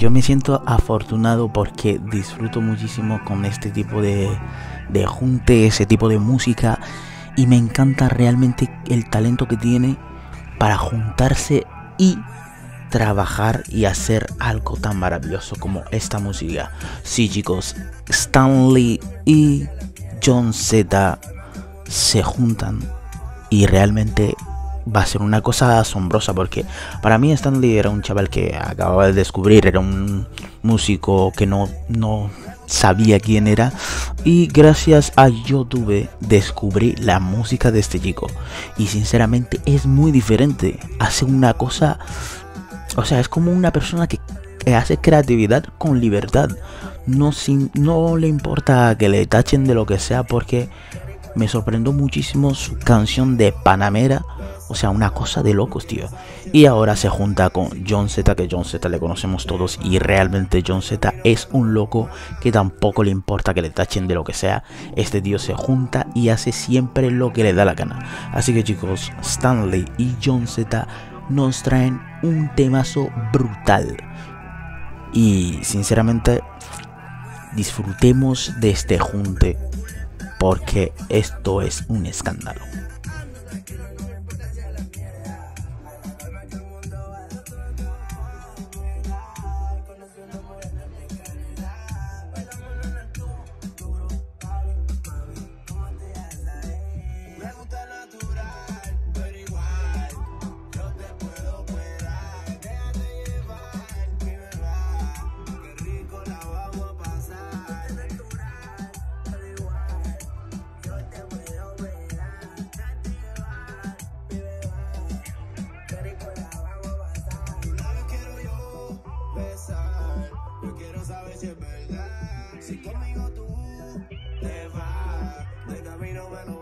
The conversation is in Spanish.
yo me siento afortunado porque disfruto muchísimo con este tipo de, de junte, ese tipo de música y me encanta realmente el talento que tiene para juntarse y trabajar y hacer algo tan maravilloso como esta música. Sí chicos, Stanley y John Z se juntan y realmente va a ser una cosa asombrosa porque para mí Stanley era un chaval que acababa de descubrir, era un músico que no, no sabía quién era y gracias a YouTube descubrí la música de este chico. Y sinceramente es muy diferente, hace una cosa, o sea, es como una persona que hace creatividad con libertad, no, sin, no le importa que le tachen de lo que sea porque me sorprendió muchísimo su canción de Panamera o sea, una cosa de locos, tío. Y ahora se junta con John Z, que John Z le conocemos todos. Y realmente John Z es un loco que tampoco le importa que le tachen de lo que sea. Este tío se junta y hace siempre lo que le da la gana. Así que chicos, Stanley y John Z nos traen un temazo brutal. Y sinceramente, disfrutemos de este junte. Porque esto es un escándalo. si es verdad. Si conmigo tú te vas, de camino me lo